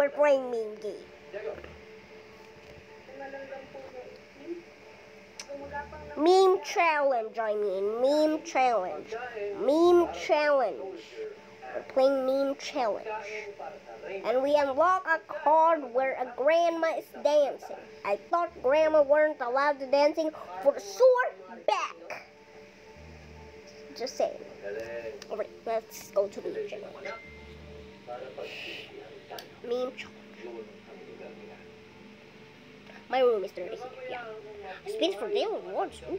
we're playing meme challenge, I mean. Meme challenge. Meme challenge. We're playing meme challenge. And we unlock a card where a grandma is dancing. I thought grandma weren't allowed to dancing for sore back. Just saying. Alright, let's go to the channel. Meme challenge. My room is dirty here, yeah. Space for daily rewards, ooh.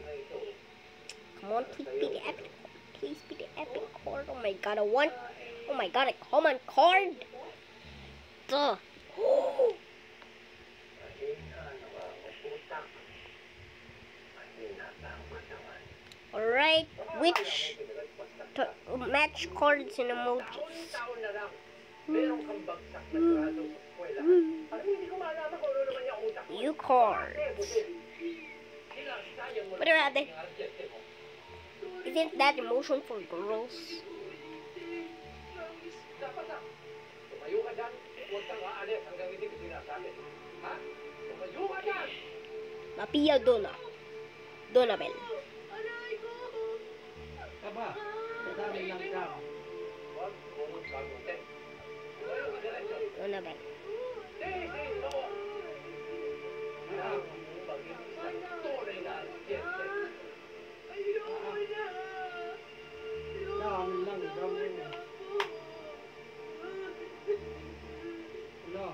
Come on, please be the epic. Please be the epic card. Oh my god, a one. Oh my god, a common card. Duh. Alright, which match cards and emojis? Meron kang na hmm. grado sa eskwela. Hmm. Parang hindi ko malaman kung ano naman yung utak mo. You cards. What about that? Isn't that emotion for girls? Dapat na. Tumayo ka dyan. Huwag kang aalis hanggang hindi ko sinasabi. Ha? Tumayo ka dyan! Mapia Dona. Donabel. Kaba, madami ng tao. Huwag mong magkagutin. Tumayo ka diretso. Donabel. Dito! Kailangan mong maging isang tunay na asyente. Dami lang, dami lang. Wala.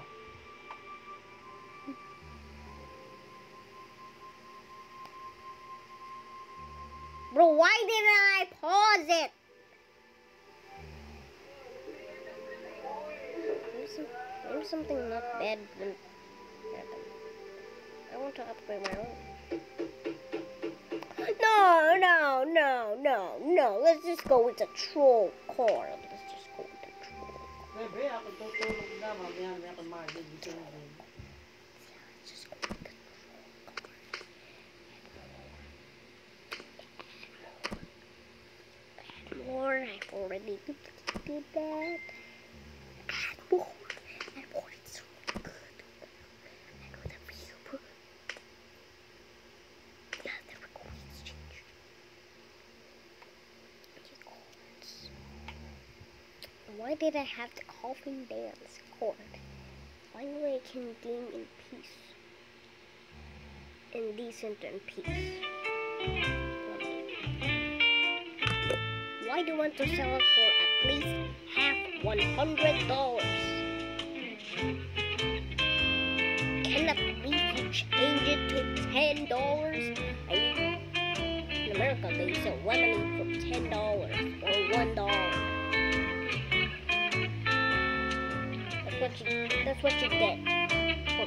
Bro, why didn't I pause it? Some, something not bad will happen. I want to upgrade my own. No, no, no, no, no. Let's just go with the troll card. Let's just go with the troll. Bebe, ako tutulog na. Mamaya na ako magigising din. Let's just go with the Add more. I've already did that. Why did I have the coffin dance chord? Finally, I can game in peace. In decent and peace. Why do you want to sell it for at least half $100? Cannot you change it to $10? In America, they sell lemonade for $10 or $1. What you. That's what you get for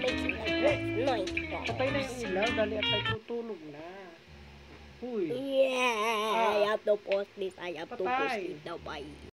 making it worth ninety Patay na yung ilaw, dali at ay tutulog na. Huy. Yeah, I have to post this. I have to post Patay. it now. Bye.